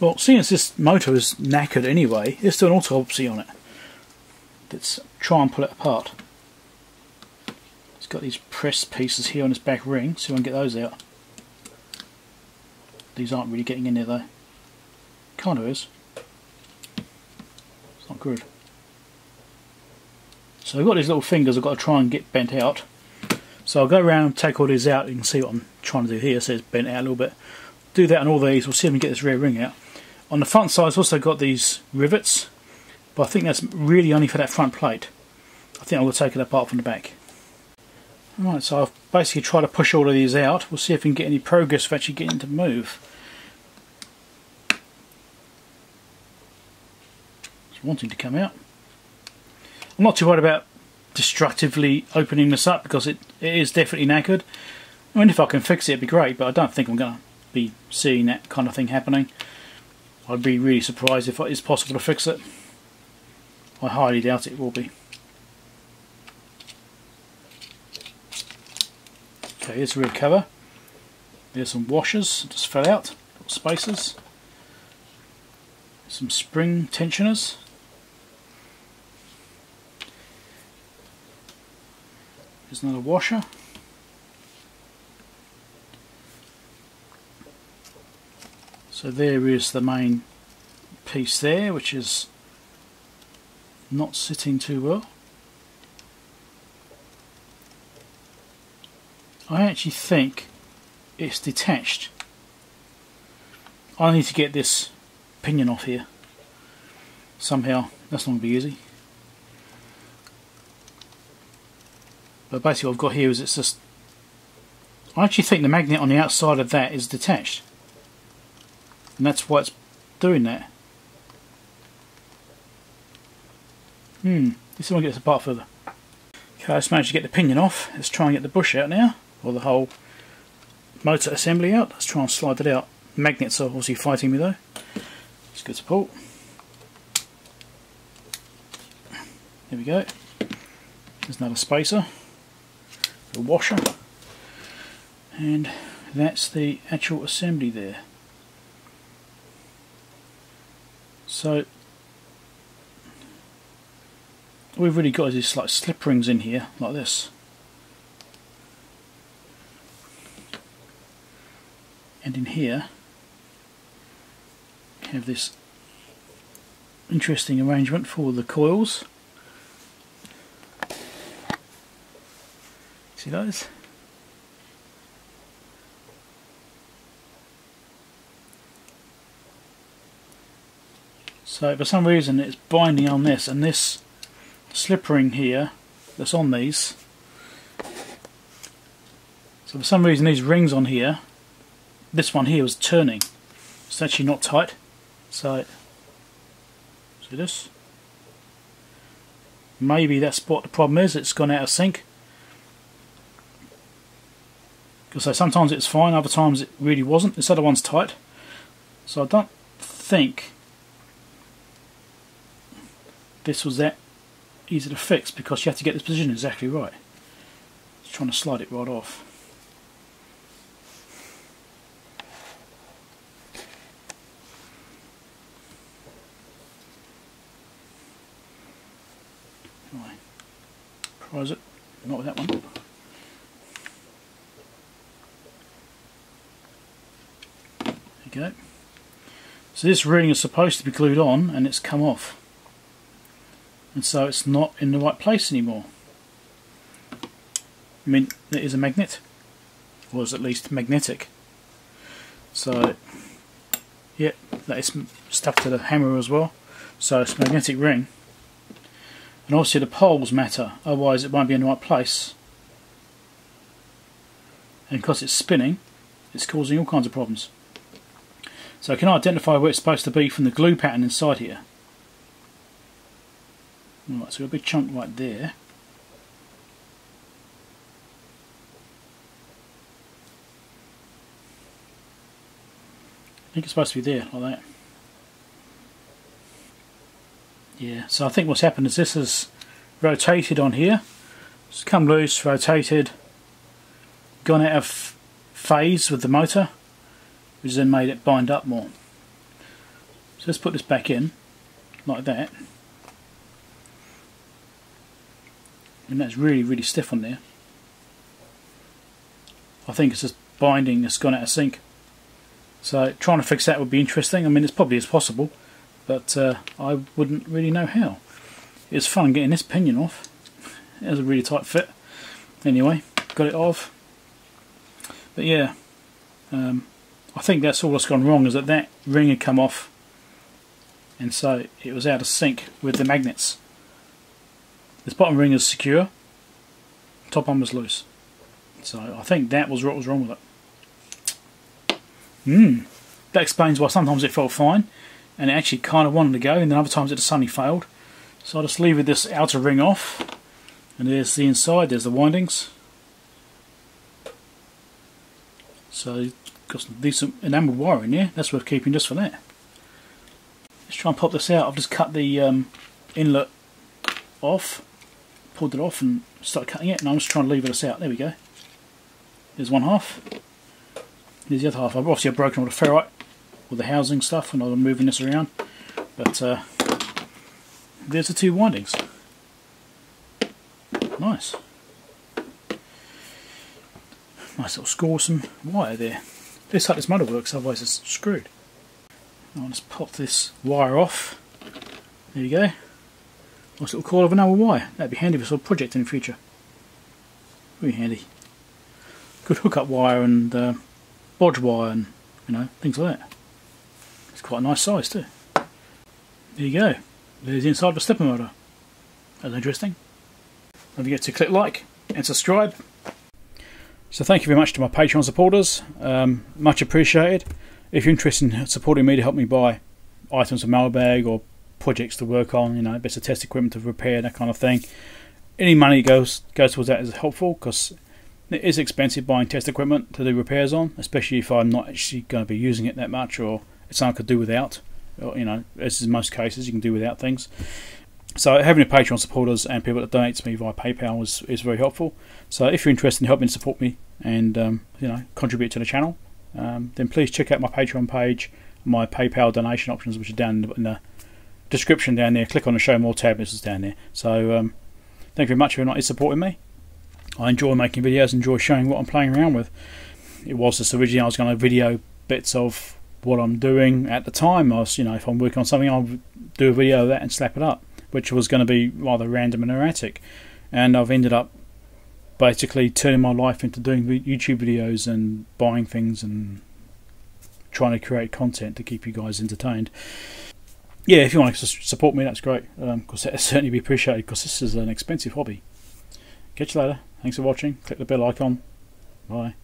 Well, seeing as this motor is knackered anyway, let's do an autopsy on it. Let's try and pull it apart. It's got these press pieces here on its back ring, so we can get those out. These aren't really getting in there though. Kind of is. It's not good. So I've got these little fingers I've got to try and get bent out. So I'll go around and take all these out. You can see what I'm trying to do here. So it's bent out a little bit. Do that on all these. We'll see if we can get this rear ring out. On the front side, I've also got these rivets, but I think that's really only for that front plate. I think going to take it apart from the back. Alright, so I've basically tried to push all of these out. We'll see if we can get any progress of actually getting to move. It's wanting to come out. I'm not too worried about destructively opening this up because it, it is definitely knackered. I mean, if I can fix it, it'd be great, but I don't think I'm going to be seeing that kind of thing happening. I'd be really surprised if it's possible to fix it. I highly doubt it will be. Okay, here's the rear cover. There's some washers, just fell out, little spacers. Some spring tensioners. There's another washer. So there is the main piece there, which is not sitting too well. I actually think it's detached. I need to get this pinion off here somehow. That's not going to be easy. But basically what I've got here is it's just... I actually think the magnet on the outside of that is detached and that's why it's doing that. Hmm, this one gets apart further. Okay, I managed to get the pinion off. Let's try and get the bush out now, or the whole motor assembly out. Let's try and slide it out. Magnets are obviously fighting me though. It's good support. There we go. There's another spacer, the washer, and that's the actual assembly there. So we've really got these like slip rings in here like this. And in here we have this interesting arrangement for the coils. See those So for some reason it's binding on this and this slip ring here that's on these. So for some reason these rings on here this one here was turning. It's actually not tight. So see this? Maybe that's what the problem is. It's gone out of sync. Because so sometimes it's fine other times it really wasn't. This other one's tight. So I don't think this was that easy to fix because you had to get this position exactly right. Just trying to slide it right off. Anyway, prise it, not with that one. There you go. So this ring is supposed to be glued on and it's come off and so it's not in the right place anymore. I mean, it is a magnet, was at least magnetic. So, yeah, that is stuck to the hammer as well. So it's a magnetic ring. And obviously the poles matter, otherwise it won't be in the right place. And because it's spinning, it's causing all kinds of problems. So I can identify where it's supposed to be from the glue pattern inside here. Right, so a big chunk right there. I think it's supposed to be there, like that. Yeah, so I think what's happened is this has rotated on here. It's come loose, rotated, gone out of phase with the motor, which then made it bind up more. So let's put this back in, like that. And that's really, really stiff on there. I think it's just binding that's gone out of sync. So trying to fix that would be interesting. I mean, it's probably as possible, but uh, I wouldn't really know how. It's fun getting this pinion off. It was a really tight fit. Anyway, got it off. But yeah, um, I think that's all that's gone wrong is that that ring had come off and so it was out of sync with the magnets. This bottom ring is secure, top one was loose. So I think that was what was wrong with it. Hmm, that explains why sometimes it felt fine and it actually kind of wanted to go and then other times it just suddenly failed. So I'll just leave with this outer ring off and there's the inside, there's the windings. So got some decent enamel wire in there, that's worth keeping just for that. Let's try and pop this out. I've just cut the um, inlet off, pulled it off and started cutting it and I'm just trying to lever this out. There we go. There's one half. There's the other half. I've obviously I've broken all the ferrite all the housing stuff and I'm moving this around. But uh, there's the two windings. Nice. Nice little score some wire there. This how this motor works, otherwise it's screwed. I'll just pop this wire off. There you go. Nice little coil of another wire. That'd be handy for some project in the future. Very handy. Good hookup wire and uh, bodge wire and you know things like that. It's quite a nice size too. There you go. There's the inside of a stepper motor. That's interesting. Don't forget to click like and subscribe. So thank you very much to my Patreon supporters. Um, much appreciated. If you're interested in supporting me to help me buy items for mailbag or projects to work on, you know, bits of test equipment to repair, that kind of thing, any money goes goes towards that is helpful because it is expensive buying test equipment to do repairs on, especially if I'm not actually going to be using it that much or it's something I could do without. Or, you know, as in most cases, you can do without things. So having a Patreon supporters and people that donate to me via PayPal is, is very helpful. So if you're interested in helping support me and um, you know contribute to the channel, um, then please check out my Patreon page, my PayPal donation options, which are down in the, in the description down there. Click on the Show More tab, is down there. So um, thank you very much for not supporting me. I enjoy making videos, enjoy showing what I'm playing around with. It was just originally I was going to video bits of what I'm doing at the time. I was, you know, if I'm working on something, I'll do a video of that and slap it up which was going to be rather random and erratic. And I've ended up basically turning my life into doing YouTube videos and buying things and trying to create content to keep you guys entertained. Yeah, if you want to support me, that's great. Because um, that certainly be appreciated because this is an expensive hobby. Catch you later. Thanks for watching. Click the bell icon. Bye.